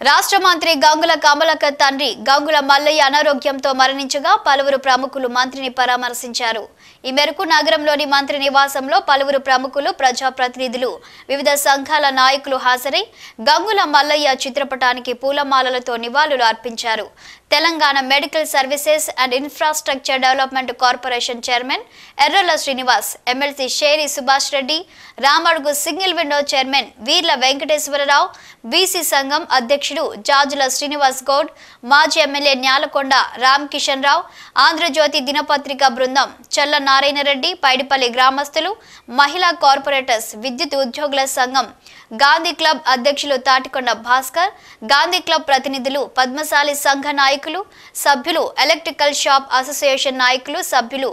రాష్ట్ర మంత్రి గంగుల కమలకర్ తండ్రి గంగుల మల్లయ్య అనారోగ్యంతో మరణించగా పలువురు ప్రముఖులు మంత్రిని పరామర్శించారు. ఈ మేరకు నగరంలోని మంత్రి నివాసంలో పలువురు ప్రముఖులు ప్రజాప్రతినిధులు వివిధ సంఘాల నాయకులు హాజరై గంగుల మల్లయ్య చిత్రపటానికి పూలమాలలతో నివాళులు అర్పించారు. Telangana medical services and infrastructure development corporation chairman Errala Srinivas MLC Sheri Subhash Reddy Ramadugu single window chairman Veerla Venkateswararao BC సంఘం అధ్యక్షుడు జాజుల శ్రీనివాస్ గౌడ్ మాజీ ఎమ్మెల్యే న్యాలకొండ రామ్ కిషన్ రావు ఆంధ్రజ్యోతి దినపత్రిక బృందం చల్ల నారాయణ రెడ్డి పైడిపల్లి గ్రామస్తులు మహిళా కార్పొరేటర్స్ విద్యుత్ ఉద్యోగుల సంఘం గాంధీ క్లబ్ అధ్యక్షులు తాటికొండ భాస్కర్ గాంధీ క్లబ్ ప్రతినిధులు పద్మశాలి సంఘ నాయకులు సభ్యులు ఎలక్ట్రికల్ షాప్ అసోసియేషన్ నాయకులు సభ్యులు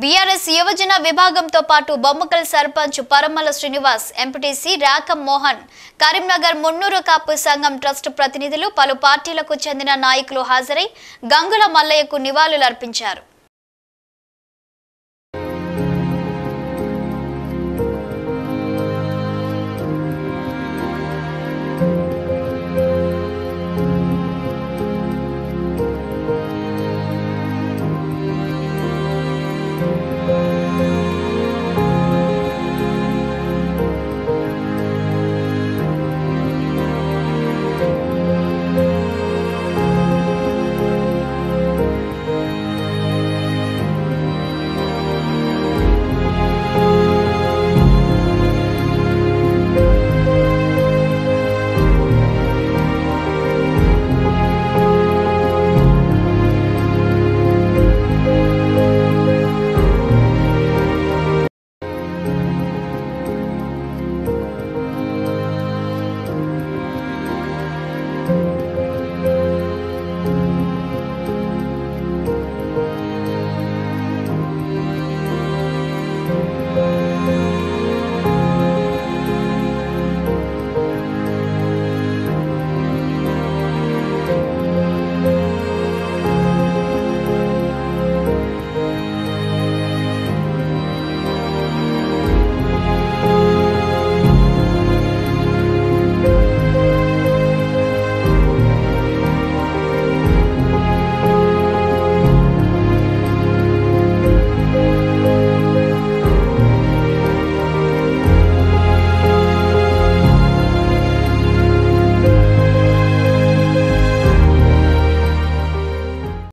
బీఆర్ఎస్ యువజన విభాగంతో పాటు బొమ్మకల్ సర్పంచ్ పరమల శ్రీనివాస్ ఎంపీటీసీ రాకం మోహన్ కరీంనగర్ మున్నూరు కాపు సంఘం ట్రస్ట్ ప్రతినిధులు పలు పార్టీలకు చెందిన నాయకులు హాజరై గంగుల మల్లయ్యకు నివాళులర్పించారు.